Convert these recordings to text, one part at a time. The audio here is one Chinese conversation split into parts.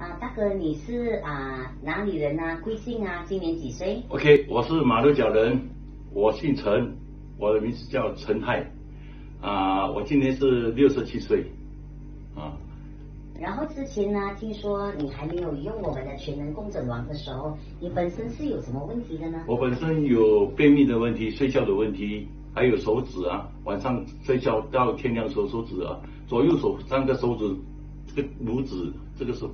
啊，大哥，你是啊哪里人啊？贵姓啊？今年几岁？OK，我是马六甲人，我姓陈，我的名字叫陈泰，啊，我今年是六十七岁，啊，然后之前呢，听说你还没有用我们的全能共诊王的时候，你本身是有什么问题的呢？我本身有便秘的问题、睡觉的问题，还有手指啊，晚上睡觉到天亮的时候手指啊，左右手三个手指，这个拇指这个手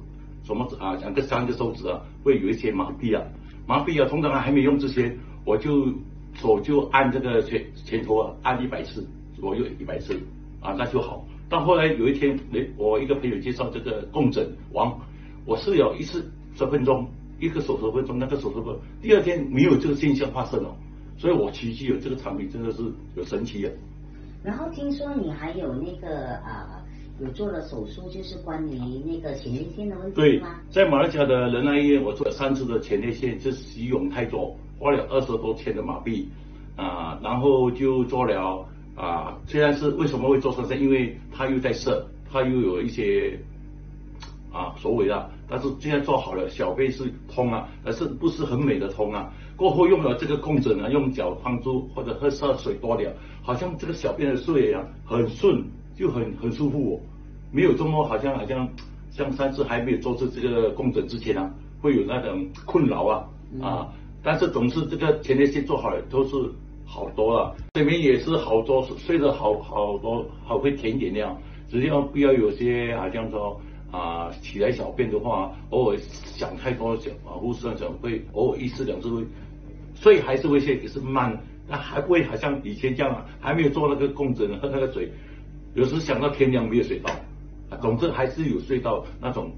什么啊，两个三个手指啊，会有一些麻痹啊，麻痹啊，通常还没用之前，我就手就按这个前前头啊，按一百次左右一百次啊，那就好。到后来有一天，诶，我一个朋友介绍这个共振王，我试了一次十分钟，一个手十分钟，那个手十分，第二天没有这个现象发生了，所以我奇迹有，这个产品真的是有神奇啊！然后听说你还有那个啊，有做了手术，就是关于那个前列腺的问题对吗？，在马来西亚的仁爱医院，我做了三次的前列腺，就是洗涌太多，花了二十多千的马币啊，然后就做了啊，虽然是为什么会做手术，因为它又在射，它又有一些啊所谓的，但是现在做好了，小便是通啊，但是不是很美的通啊。过后用了这个共诊啊，用脚放住或者喝喝水多了，好像这个小便的水一样很顺，就很很舒服哦，没有这么好像好像像上次还没有做出这个共诊之前啊，会有那种困扰啊啊，但是总是这个前列腺做好了都是好多了，睡眠也是好多，睡得好好多好会甜点那样，只要不要有些好像说。啊，起来小便的话，偶尔想太多，想啊，护士长会偶尔一次两次会，睡还是会睡，也是慢，那还不会好像以前这样啊，还没有做那个共振喝那个水，有时想到天亮没有睡到，啊，总之还是有睡到那种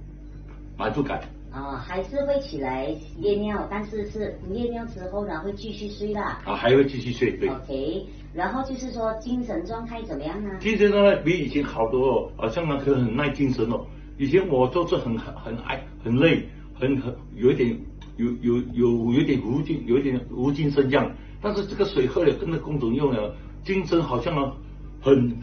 满足感。啊，还是会起来夜尿，但是是夜尿之后呢，会继续睡啦。啊，还会继续睡，对。OK，然后就是说精神状态怎么样呢？精神状态比以前好多哦，好像呢可能很耐精神哦。以前我都是很很很爱很累，很很有一点有有有有一点无精有一点无精神这样。但是这个水喝了跟那公主用了，精神好像呢很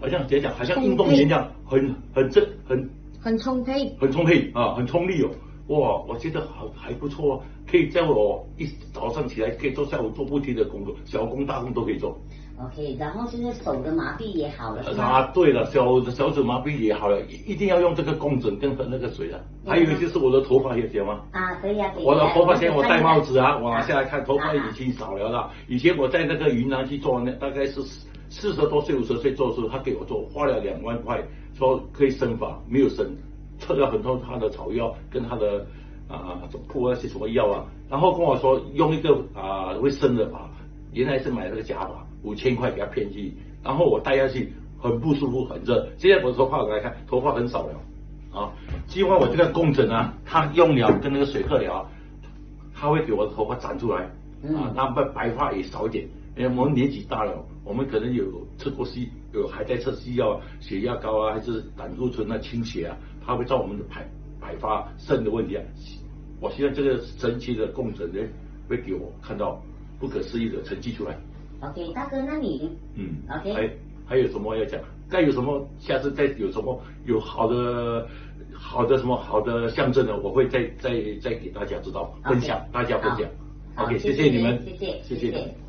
好像怎样讲，好像运动员一样，很很正很很充沛。很充沛啊，很充力哦。哇，我觉得好还不错哦，可以在我一早上起来可以做下午做不停的工作，小工大工都可以做。OK，然后现在手的麻痹也好了，啊，对了，小小指麻痹也好了，一一定要用这个共枕跟喝那个水的。还有就是我的头发也行吗？啊，可以啊，可以啊。我的头发现在我戴帽子啊，我我拿下来看，头发已经少了啦。以前我在那个云南去做，那大概是四十多岁、五十岁做的时候，他给我做，花了两万块，说可以生发，没有生，吃了很多他的草药跟他的啊铺那些什么药啊，然后跟我说用一个啊会生的法，原来是买那个假发，五千块给他骗去，然后我戴下去很不舒服，很热。现在我的头发来看，头发很少了。啊，计划我这个共枕啊，他用了跟那个水喝了他，会给我的头发长出来，啊，那么白发也少一点。因为我们年纪大了，我们可能有吃过西，有还在吃西药，血压高啊，还是胆固醇啊、倾斜啊，它会造我们的排排发肾的问题啊。我希望这个神奇的共振呢，会给我看到不可思议的成绩出来。OK，大哥，那你嗯 OK 还还有什么要讲？再有什么下次再有什么有好的好的什么好的象征呢？我会再再再给大家知道分享大家分享。OK，谢谢谢你们，谢谢谢谢谢谢。